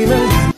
为了。